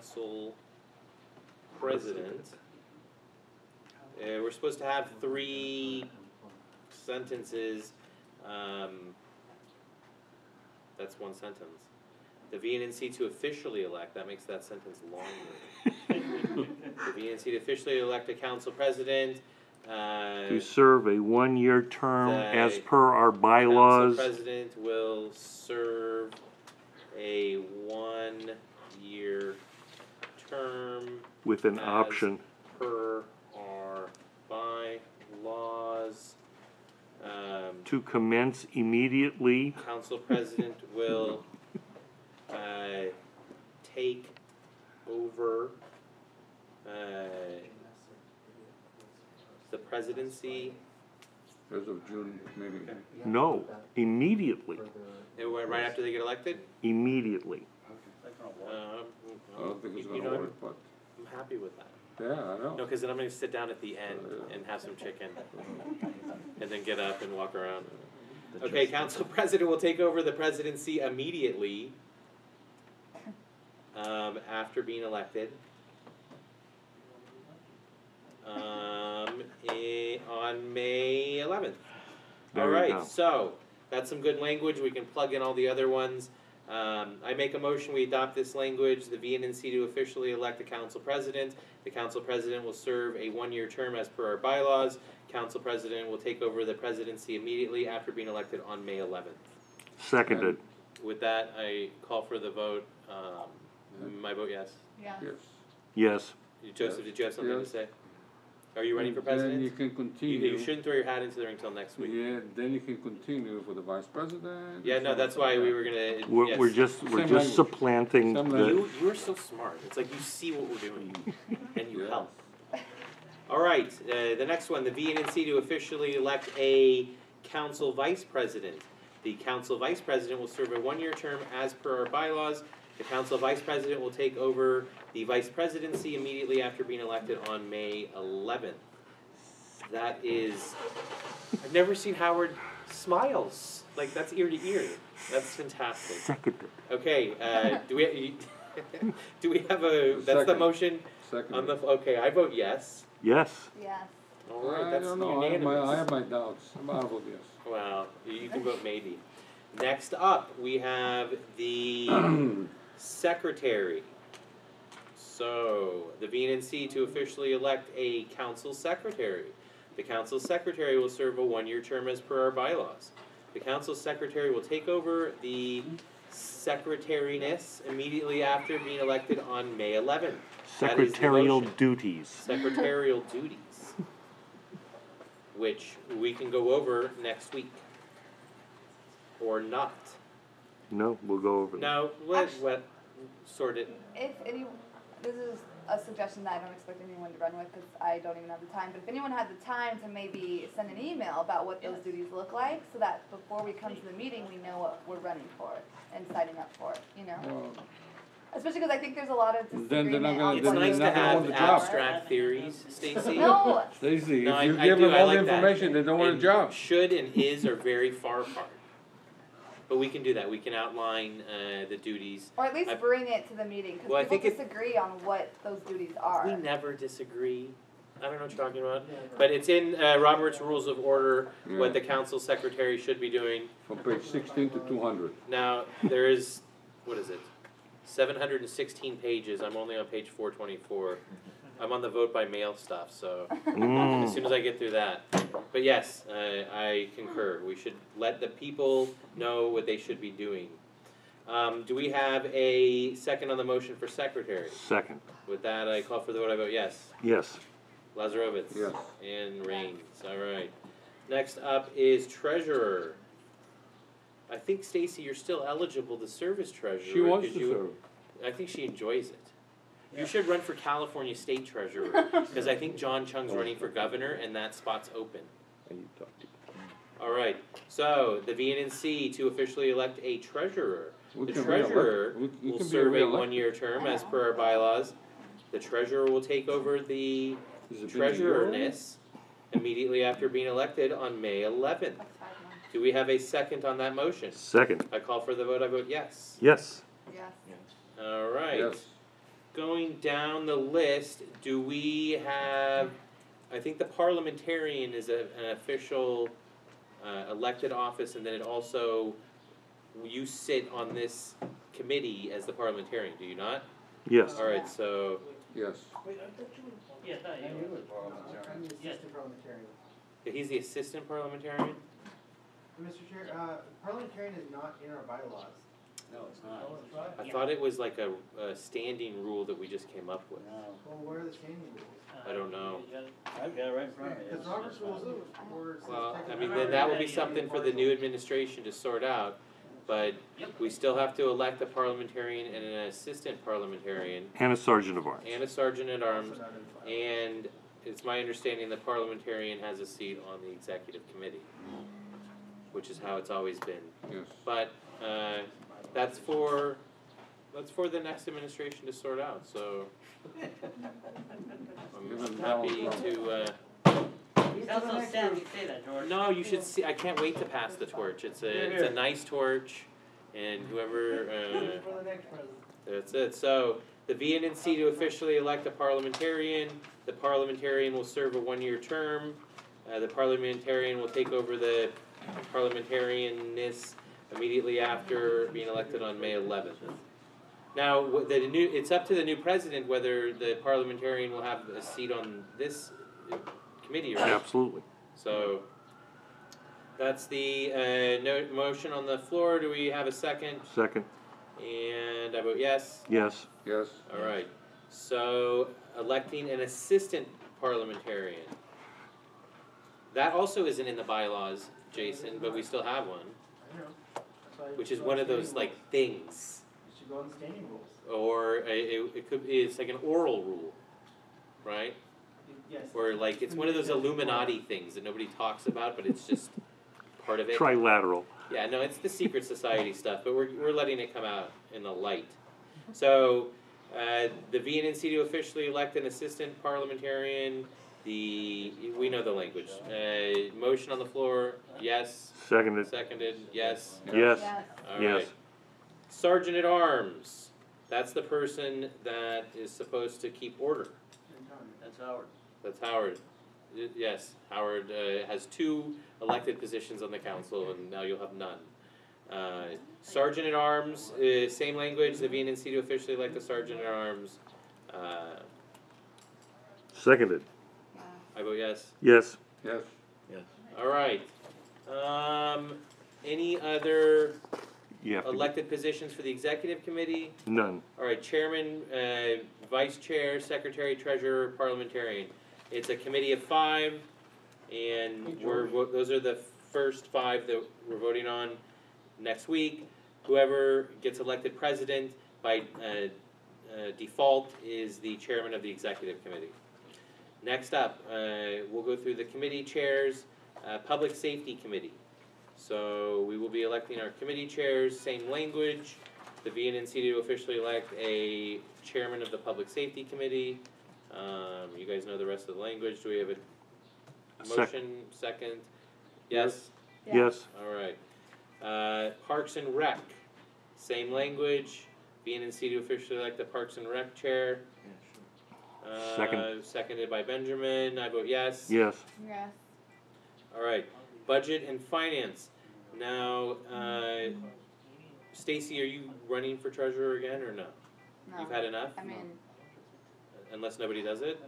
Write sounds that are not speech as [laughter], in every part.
council president. Uh, we're supposed to have three sentences, um, that's one sentence. The VNC to officially elect, that makes that sentence longer. [laughs] The VNC to officially elect a council president, uh. To serve a one-year term as per our bylaws. Council president will serve a one-year term With an as option, per our bylaws. Um, to commence immediately, council president will, uh, take over, uh, the presidency, As of June, maybe. no, immediately, right after they get elected? immediately. Um, I don't think it's you gonna know, work, but, I'm happy with that. yeah, I know. No, because then I'm gonna sit down at the end and have some chicken, and then get up and walk around. Okay, council president will take over the presidency immediately, um, after being elected. Um, eh, on May eleventh. There you Alright, go. so, that's some good language, we can plug in all the other ones. Um, I make a motion, we adopt this language, the VNC to officially elect the council president. The council president will serve a one-year term as per our bylaws. Council president will take over the presidency immediately after being elected on May eleventh. Seconded, With that, I call for the vote, um, my vote yes. Yeah. Yes. yes. Joseph, did you have something to Yes. say? Are you running for president? Then you president? can You, continue. you shouldn't throw your hat into the ring till next week. Yeah, then you can continue for the vice president. Yeah, no, that's why we were gonna, We're, yes. we're just, we're Same just language. supplanting Same the, You, you're so smart. It's like you see what we're doing, and you Yeah. help. All right, uh, the next one, the VNC to officially elect a council vice president. The council vice president will serve a one-year term as per our bylaws. The council vice president will take over the vice presidency immediately after being elected on May eleventh. That is, I've never seen Howard smiles, like that's ear to ear. That's fantastic. seconded. Okay, uh, do we, [laughs] do we have a, that's the motion Second. on the, okay, I vote yes. Yes, Yes. Alright, I that's don't know, I have my, I unanimous. have my doubts, I'm out of yes. Well, you you can vote maybe. Next up, we have the [clears throat] secretary. So, the VNC to officially elect a council secretary. The council secretary will serve a one-year term as per our bylaws. The council secretary will take over the secretariness immediately after being elected on May eleventh. That is the secretarial motion. duties. secretarial duties, which we can go over next week. Or not. No, we'll go over that. No, let, let, sort it. If any, this is a suggestion that I don't expect anyone to run with because I don't even have the time. But if anyone had the time to maybe send an email about what those duties look like, so that before we come to the meeting, we know what we're running for and signing up for. You know, Well, especially because I think there's a lot of Then disagreement they're not gonna- on It's then what nice to not gonna have want the job. abstract theories, Stacy. No, Stacy, No, I- if you I give do, them I all the like that. information, they don't want a And job. Should and is are very far apart. But we can do that, we can outline, uh, the duties. or at least I- bring it to the meeting because Well, I people think it- disagree on what those duties are. We never disagree. I don't know what you're talking about, but it's in, uh, Robert's Rules of Order, what the council secretary should be doing. From page sixteen to two hundred. Now, there is, what is it? Seven hundred and sixteen pages, I'm only on page four twenty-four. I'm on the vote by mail stuff, so as Mm, soon as I get through that. But yes, uh, I concur, we should let the people know what they should be doing. Um, do we have a second on the motion for secretary? second, With that, I call for the vote, I vote yes. yes. Lazarovitz. Yes. And Raines, alright. Next up is treasurer. I think Stacy, you're still eligible to serve as treasurer. She wants 'cause to you- serve. I think she enjoys it. You should run for California state treasurer, [laughs] cause I think John Chiang's running for governor and that spot's open. Alright, so the VNC to officially elect a treasurer. The treasurer we- we will serve a one-year term as per our bylaws. The treasurer will take over the Has it been a year already? treasurerness immediately after being elected on May eleventh. That's five months. Do we have a second on that motion? Second, I call for the vote, I vote yes. yes. Yes. Alright. Yes. Going down the list, do we have, I think the parliamentarian is a, an official, uh, elected office, and then it also, you sit on this committee as the parliamentarian, do you not? Yes. Alright, so, Yes. Yeah, no, And you you would. I'm the assistant parliamentarian. he's the assistant parliamentarian? Mr. Chair, uh, parliamentarian is not in our bylaws. No, it's not. I thought it was like a, a standing rule that we just came up with. No. Well, where are the standing rules? I don't know. You got it- I've got it right in front of me. Because Robert's rules of order says Well, I mean, then that will be something for the new administration to sort out, but we still have to elect a parliamentarian and an assistant parliamentarian, And a sergeant of arms. and a sergeant at arms, not in the file. and it's my understanding the parliamentarian has a seat on the executive committee, which is how it's always been. Yes. But, uh, that's for, that's for the next administration to sort out, so. [laughs] I'm, I'm happy to, uh, Sounds so sad you say that, George. no, you should see, I can't wait to pass the torch, it's a, it's a nice torch, and whoever, [laughs] uh, For the next president. that's it, so, the VNC to officially elect a parliamentarian, the parliamentarian will serve a one-year term, uh, the parliamentarian will take over the parliamentarianness immediately after being elected on May eleventh. Now, the new, it's up to the new president whether the parliamentarian will have a seat on this uh, committee or not. Absolutely. So, that's the, uh, no, motion on the floor, do we have a second? Second, And I vote yes. yes. Yes. Alright, so electing an assistant parliamentarian. That also isn't in the bylaws, Jason, but we still have one, which is one of those standing like things. It should go on standing rules. Or a, it, it could, it's like an oral rule, right? Yes. Or like, it's one of those Illuminati things that nobody talks about, but it's just part of it. Trilateral. Yeah, no, it's the secret society stuff, but we're, we're letting it come out in the light. [laughs] So, uh, the VNC to officially elect an assistant parliamentarian, the, we know the language. Uh, motion on the floor, yes, Seconded, seconded, yes, yes. Yes. alright. Yes. Sergeant at arms, that's the person that is supposed to keep order. That's Howard. That's Howard. Y- Yes, Howard uh, has two elected positions on the council, and now you'll have none. Uh, Sergeant at Arms, uh, same language, the VNC to officially elect the Sergeant at Arms. Uh, Seconded, Yeah. I vote yes. yes. Yes. All right. Um, any other You to, elected positions for the executive committee? none. All right, chairman, uh, vice chair, secretary, treasurer, parliamentarian. It's a committee of five, and we're, vo- those are the first five that we're voting on next week. Whoever gets elected president by, uh, uh, default is the chairman of the executive committee. Next up, uh, we'll go through the committee chairs, uh, public safety committee. So we will be electing our committee chairs, same language. The VNC to officially elect a chairman of the Public Safety Committee. Um, you guys know the rest of the language, do we have a Sec- motion, second? Yes, Yeah. Yes, alright. Uh, Parks and Rec, same language, VNC to officially elect the Parks and Rec chair. Uh, Second. Seconded by Benjamin, I vote yes. yes. Yes. Alright, budget and finance. Now, uh, Stacy, are you running for treasurer again or no? No. You've had enough? I mean, Unless nobody does it?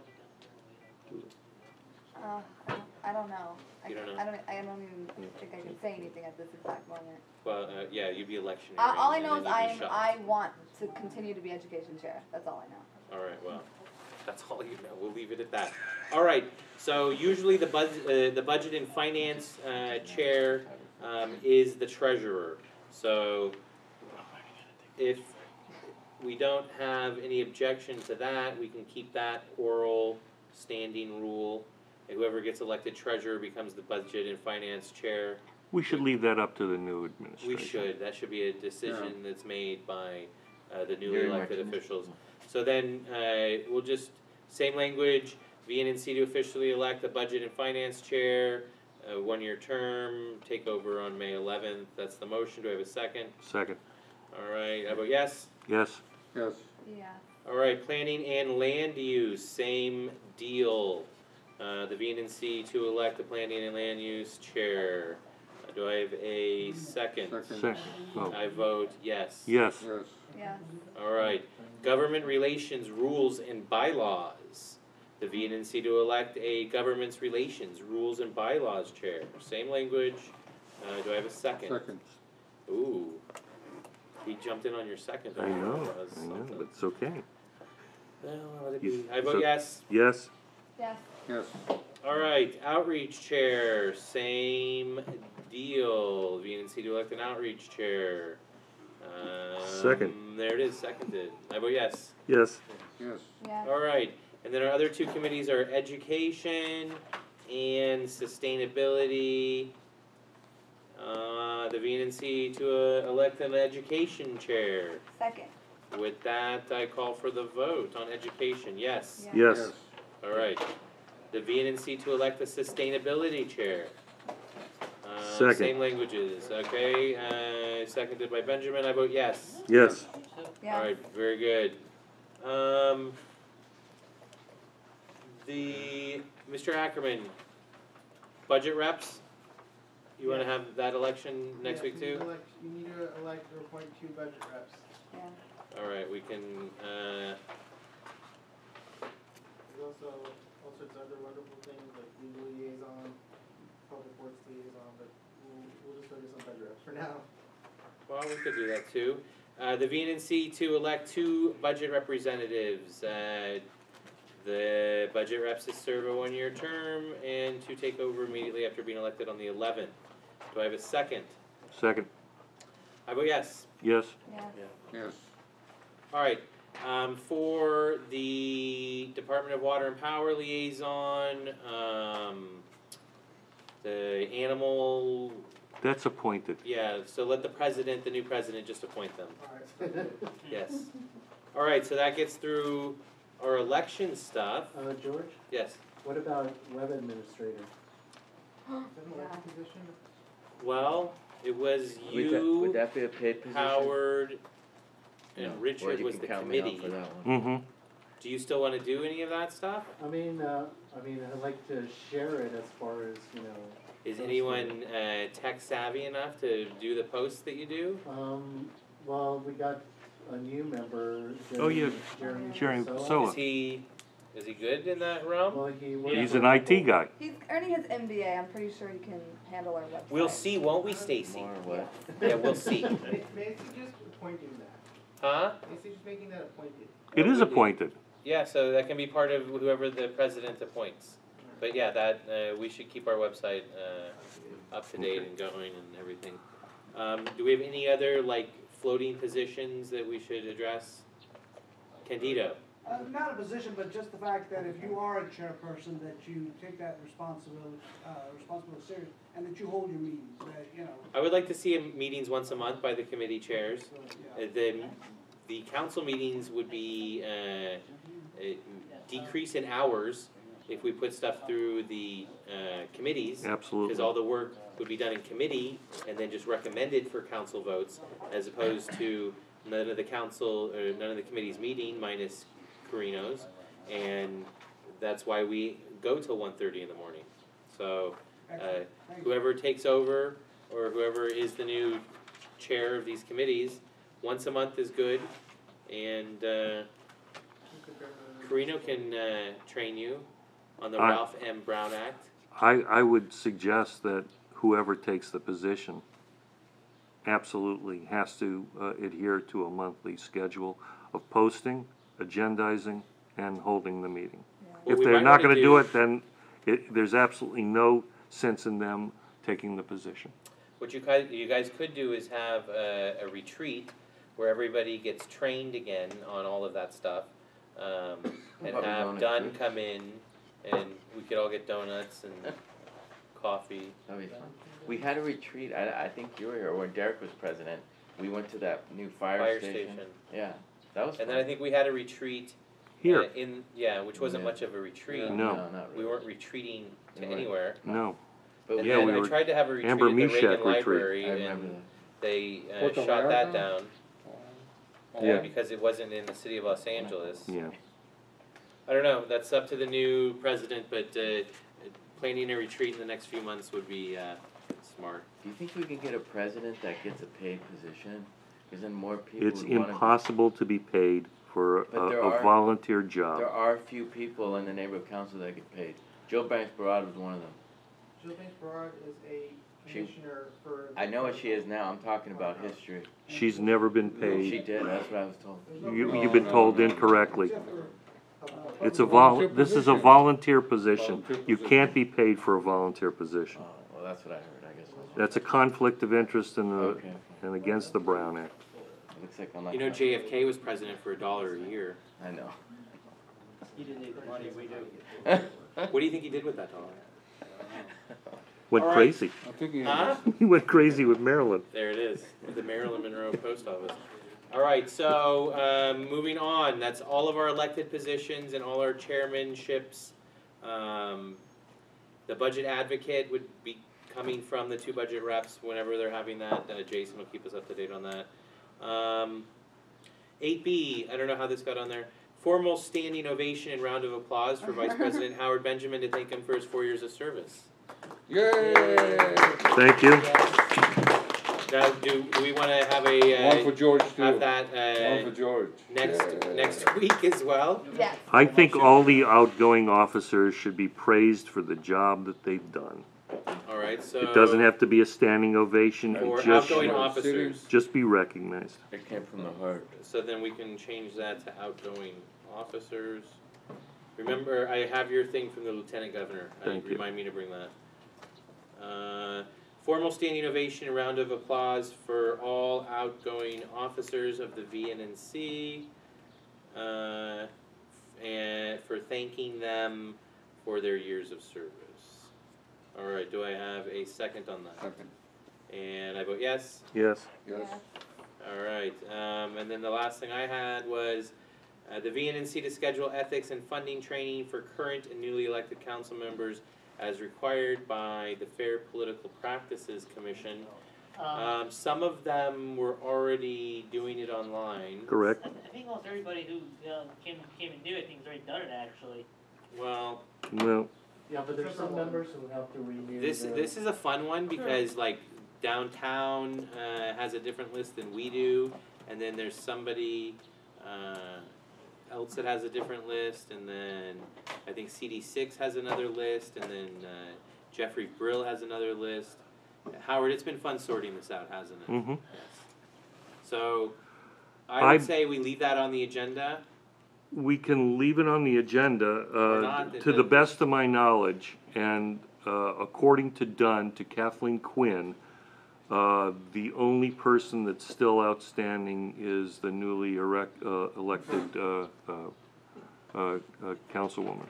uh, I don't, I don't know. I You don't know? I don't, I don't even think I can say anything at this exact moment. Well, uh, yeah, you'd be electioneering. Uh, all I and know is then I you'd am, be. I want to continue to be education chair, that's all I know. Alright, well, [laughs] that's all you know, we'll leave it at that. Alright, so usually the bud- uh, the budget and finance, uh, chair, um, is the treasurer. So, if we don't have any objection to that, we can keep that oral standing rule. And whoever gets elected treasurer becomes the budget and finance chair. We should leave that up to the new administration. We should, that should be a decision that's made by, uh, the newly Very elected much. officials. So then, uh, we'll just, same language, VNC to officially elect the budget and finance chair, uh, one-year term, take over on May eleventh, that's the motion, do I have a second? Second, Alright, I vote yes, yes. Yes. Yeah. All right, planning and land use, same deal. Uh, the VNC to elect the planning and land use chair. Uh, Do I have a second? Second. Second, oh, I vote yes. yes, Yes. Yeah, All right, government relations rules and bylaws. The VNC to elect a government's relations rules and bylaws chair. Same language. Uh, do I have a second? Second. Ooh. He jumped in on your second. I know, I know, but it's okay. Well, let it You- be. I vote so- yes. Yes, yeah, Yes. All right, outreach chair, same deal. VNC to elect an outreach chair. Um, Second. There it is, seconded. I vote yes. yes, Yes. yeah. All right, and then our other two committees are education and sustainability. Uh, the VNC to uh, elect an education chair. Second, With that, I call for the vote on education, yes. Yeah. yes, All right. The VNC to elect a sustainability chair. Uh, Second. Same languages, okay, uh, seconded by Benjamin, I vote yes. yes. yeah. Alright, very good. Um, the, Mr. Ackerman, budget reps? You wanna have that election next Yeah, week too? need to elect- You need to elect or appoint two budget reps. Yeah, Alright, we can, uh, There's also all sorts of other wonderful things like legal liaison, public works liaison, but we'll, we'll just focus on budget reps for now. Well, we could do that too. Uh, the VNC to elect two budget representatives, uh, the budget reps to serve a one-year term and to take over immediately after being elected on the eleventh. Do I have a second? Second, I vote yes. yes, yeah. Yes. Alright, um, for the Department of Water and Power liaison, um, the animal, that's appointed. yeah, so let the president, the new president, just appoint them, [laughs] yes. Alright, so that gets through our election stuff, Uh, George, yes. what about web administrator? [gasps] Is that an elected position? Well, it was Would that, you, that be a paid position? Howard, No. and Or Richard you was can the count me out committee. for that one. Mm-hmm, Do you still wanna do any of that stuff? I mean, uh, I mean, I'd like to share it as far as, you know, Is anyone, uh, tech savvy enough to do the posts that you do? um, well, we got a new member, Oh, yeah. Jeremy, Jeremy Jeremy Pessoa. Pessoa. Is he, is he good in that realm? Well, he works he's an IT guy. He's earning his MBA, I'm pretty sure he can handle our website. We'll see, won't we, Stacy? More what? [laughs] Yeah, we'll see. May, may I appointing that? Huh? May I suggest making that appointed? It is appointed. Yeah, so that can be part of whoever the president appoints. But yeah, that, uh, we should keep our website, uh, up to date and going and everything. Um, do we have any other, like, floating positions that we should address? Candido? Uh, not a position, but just the fact that if you are a chairperson, that you take that responsibility, uh, responsibility serious, and that you hold your meetings, that, you know. I would like to see meetings once a month by the committee chairs. so, yeah. Uh, The, the council meetings would be, uh, a decrease in hours if we put stuff through the, uh, committees. Cause all the work would be done in committee and then just recommended for council votes as opposed to none of the council, or none of the committees meeting minus Carino's. And that's why we go till one thirty in the morning. So, uh, whoever takes over or whoever is the new chair of these committees, once a month is good. And, uh, Carino can, uh, train you on the I- Ralph M. Brown Act. I, I would suggest that whoever takes the position absolutely has to uh, adhere to a monthly schedule of posting, agendizing, and holding the meeting. What If we they're might not wanna gonna do it, then it, there's absolutely no sense in them taking the position. What you guys, you guys could do is have a, a retreat where everybody gets trained again on all of that stuff. Um, and About have going Dunn retreat? come in and we could all get donuts and [laughs] coffee. That'd be fun. We had a retreat, I, I think you were here, when Derek was president, we went to that new fire Fire station. station. Yeah, that was fun. And then I think we had a retreat. Here, uh, In, yeah, which wasn't Yeah. much of a retreat. No. not really. We weren't retreating to We weren't. anywhere. no, But And we Yeah, then we I were- tried to have a retreat at Amber the Meshach Reagan retreat. Library I remember and that. they uh, Fourth shot that America? down. Yeah. because it wasn't in the city of Los Angeles. Yeah, I don't know, that's up to the new president, but, uh, planning a retreat in the next few months would be, uh, smart. Do you think we can get a president that gets a paid position? Cause then more people it's would wanna. impossible to be paid for a, But there a are- volunteer job. There are a few people in the neighborhood council that get paid. Joe Banks Barad was one of them. Jill Banks Barad is a She- commissioner for. I know what she is now, I'm talking about history. She's never been paid. She paid. did, that's what I was told. You, you've been told incorrectly. Except for- It's a vol, this is a volunteer position. Volunteer You can't be paid for a volunteer position. Oh, well, that's what I heard, I guess. that's- That's a conflict of interest and, the- Okay, and against the Brown Act. looks like I'm not. You know, JFK was president for a dollar a year. I know. He didn't need the money, we do. [laughs] What do you think he did with that dollar? Went All right. crazy. I think he Huh? [laughs] He went crazy with Marilyn. There it is, the Marilyn Monroe Post Office. All right, so, um, moving on, that's all of our elected positions and all our chairmanships. Um, the budget advocate would be coming from the two budget reps whenever they're having that, uh, Jason will keep us up to date on that. Um, eight B, I don't know how this got on there, formal standing ovation and round of applause for Vice President [laughs] Howard Benjamin to thank him for his four years of service. Yay! Thank you. Now, do, do we wanna have a, One for uh, George have too. that, One for uh, George. next, Yeah. next week as well? Yes. I think all the outgoing officers should be praised for the job that they've done. Alright, so. It doesn't have to be a standing ovation, For just, outgoing officers, just be recognized. It came from the heart. so then we can change that to outgoing officers. Remember, I have your thing from the lieutenant governor, I, Thank you. remind me to bring that. Uh, formal standing ovation, and round of applause for all outgoing officers of the VNNC. Uh, and for thanking them for their years of service. Alright, do I have a second on that? Second, And I vote yes. Yes, yes. Alright, um, and then the last thing I had was, uh, the VNNC to schedule ethics and funding training for current and newly elected council members as required by the Fair Political Practices Commission. Um, Um, some of them were already doing it online. correct. I I think almost everybody who, uh, came, came and knew it, I think has already done it, actually. Well, No, Yeah, but there's some members who have to renew this, the- this is a fun one because like downtown, uh, has a different list than we do. And then there's somebody, uh, else that has a different list, and then I think CD six has another list, and then, uh, Jeffrey Brill has another list. Howard, it's been fun sorting this out, hasn't it? hmm Yes. So, I I- would say we leave that on the agenda. We can leave it on the agenda, uh, not, to the best of my knowledge, and, uh, according to DONE, to Kathleen Quinn, uh, the only person that's still outstanding is the newly erect, uh, elected, uh, uh, uh, uh, councilwoman.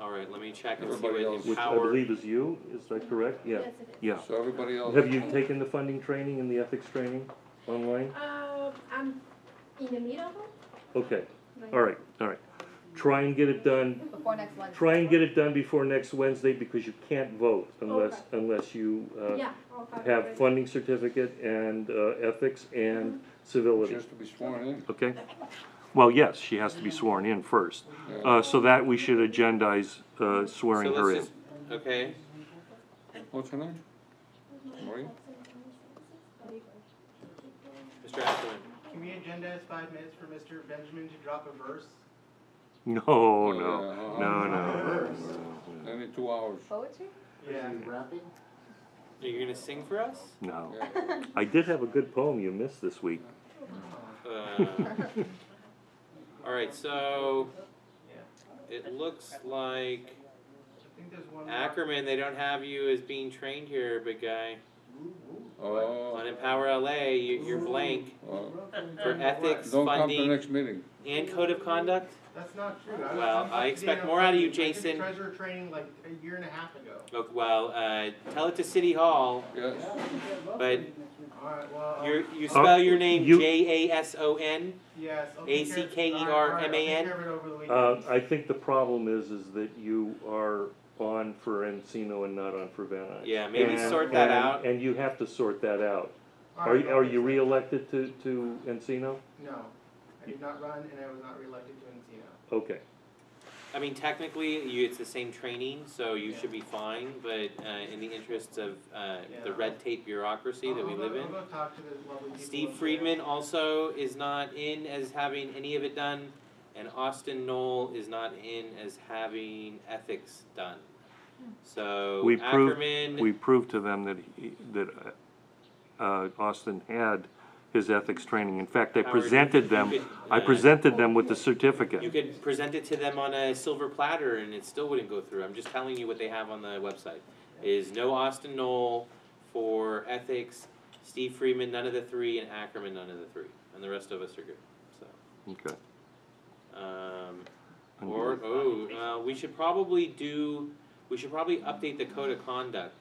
All right, let me check and see Everybody what else. Which I Howard. believe is you, is that correct? Yeah, yeah. So everybody else. Have you taken the funding training and the ethics training online? Um, I'm in the middle of it. Okay, all right, all right. Try and get it done, Before next Wednesday. try and get it done before next Wednesday because you can't vote unless, Okay. unless you, uh, Yeah, I'll have it funding certificate and, uh, ethics and civility, Just to be sworn in. okay? Well, yes, she has to be sworn in first, uh, so that we should agendize, uh, swearing So her in. just- Okay, What's her name? Maureen? Mr. Ackerman. Can we agendize five minutes for Mr. Benjamin to drop a verse? No, Oh, no, yeah, no, uh-huh. no, Only two hours. Poetry? Yeah. Rapping? Are you gonna sing for us? no. Yeah. I did have a good poem you missed this week. Uh, [laughs] Alright, so it looks like I think there's one. more. Ackerman, they don't have you as being trained here, big guy. Oh, On Empower LA, you, you're blank well, for ethics, don't come to funding, next meeting. and code of conduct. That's not true. I- Well, I'm I expect more out of you, funding. I Jason. did treasurer training like a year and a half ago. Look, well, uh, tell it to City Hall, Yes. but Alright, well. I'll- you you spell your name you- J A S O N. Yes. I'll take care- A-C-K-E-R-M-A-N? Alright, alright, I'll take care of it over the Uh, weekend. I think the problem is, is that you are on for Encino and not on for Van Nuys. Yeah, maybe And- sort that and- out. And you have to sort that out. Are, you- are you reelected to, to Encino? No, I did not run and I was not reelected to Encino. Okay, I mean, technically, you, it's the same training, so you should be fine, but, uh, in the interests of, uh, the Yeah. red tape bureaucracy that we I'll- live in. I'll go talk to the lovely people Steve up there. Friedman also is not in as having any of it done, and Austin Knoll is not in as having ethics done. So We proved- Ackerman, we proved to them that, he- that, uh, Austin had his ethics training. In fact, I Howard, presented them, could, I uh, presented them with the certificate. you certificate. could present it to them on a silver platter and it still wouldn't go through. I'm just telling you what they have on the website. Is no Austin Knoll for ethics, Steve Freeman, none of the three, and Ackerman, none of the three. And the rest of us are good, so. Okay. Um, or, oh, uh, we should probably do, we should probably update the code of conduct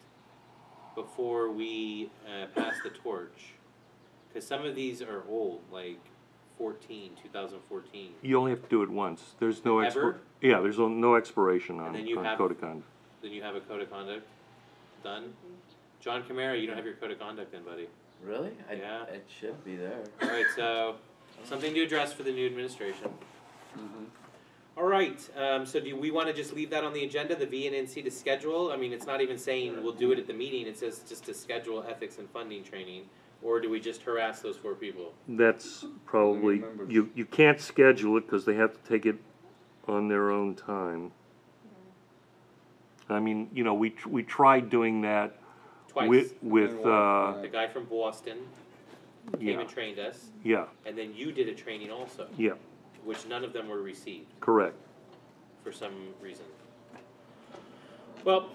before we, uh, pass the torch. Cause some of these are old, like 14, 2014. You only have to do it once. There's no expir- Ever? yeah, there's no- no expiration on, And then you on have- code of conduct. Then you have a code of conduct done? John Camara, you don't have your code of conduct then, buddy. Really? I, Yeah. It should be there. Alright, so, something to address for the new administration. Mhm. Alright, um, so do we wanna just leave that on the agenda, the V and NC to schedule? I mean, it's not even saying we'll do it at the meeting, it says just to schedule ethics and funding training. Or do we just harass those four people? That's probably, members. you, you can't schedule it because they have to take it on their own time. I mean, you know, we, tr- we tried doing that Twice. with, with, uh, The guy from Boston came yeah, and trained us, yeah, and then you did a training also, yeah, which none of them were received. correct. for some reason. Well,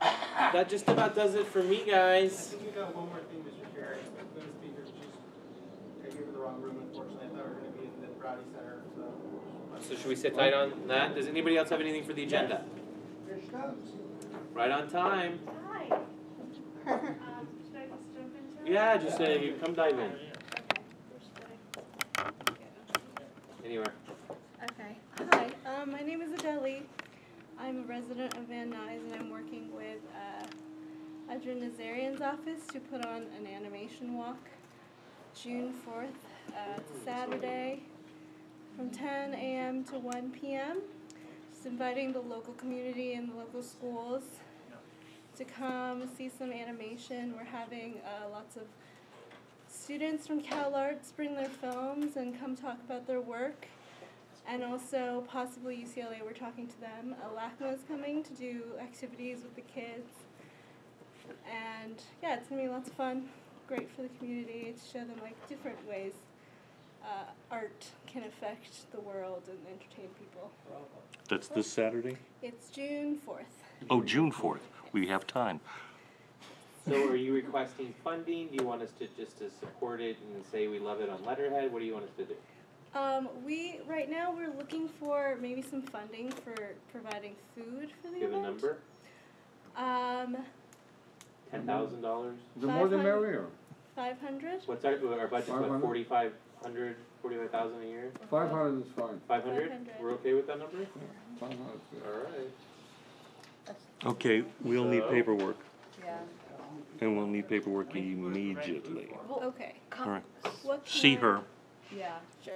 that just about does it for me, I guys. think we got one more thing, Mr. I'm gonna speak, or just, I gave her the wrong room unfortunately, I thought we were gonna be in the Braude Center, so. So should we sit tight on that? Does anybody else have anything for the agenda? Here. Right on time. Hi. Um, should I just jump into it? Yeah, just uh, you come dive in. Anywhere. Okay. Hi, um, my name is Adele. I'm a resident of Van Nuys and I'm working with uh, Adrin Nazarian's office to put on an animation walk June 4th. Uh, Saturday from 10 a.m. to 1 p.m. Just inviting the local community and the local schools to come see some animation. We're having uh, lots of students from CalArts bring their films and come talk about their work. And also possibly UCLA, we're talking to them. Uh, LACMA is coming to do activities with the kids. And yeah, it's gonna be lots of fun. Great for the community to show them like different ways uh, art can affect the world and entertain people. That's this Saturday? It's June 4th. Oh, June fourth. We have time. So are you requesting funding? Do you want us to just to support it and say we love it on letterhead? What do you want us to do? Um, we right now we're looking for maybe some funding for providing food for the Give a number? Um, Ten thousand dollars? The more the 500. merrier. five hundred. What's our, our budget's what, 500? forty-five hundred, forty-five thousand a year? Five hundred is fine. Five hundred? 500. We're okay with that number? Five hundred is good. Alright. Okay, we'll need paperwork, Yeah. and we'll need paperwork immediately. Okay. All right. What can See I- her. Yeah. Sure.